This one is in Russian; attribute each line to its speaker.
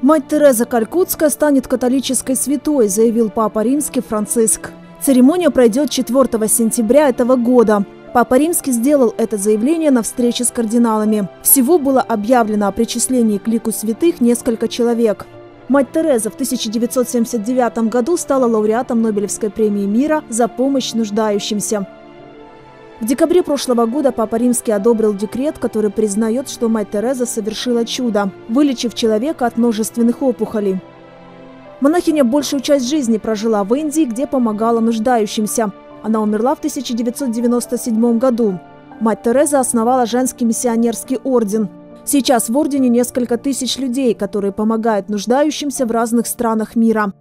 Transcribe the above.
Speaker 1: Мать Тереза Калькутская станет католической святой, заявил Папа Римский Франциск. Церемония пройдет 4 сентября этого года. Папа Римский сделал это заявление на встрече с кардиналами. Всего было объявлено о причислении к лику святых несколько человек. Мать Тереза в 1979 году стала лауреатом Нобелевской премии мира за помощь нуждающимся. В декабре прошлого года Папа Римский одобрил декрет, который признает, что мать Тереза совершила чудо, вылечив человека от множественных опухолей. Монахиня большую часть жизни прожила в Индии, где помогала нуждающимся. Она умерла в 1997 году. Мать Тереза основала женский миссионерский орден. Сейчас в ордене несколько тысяч людей, которые помогают нуждающимся в разных странах мира.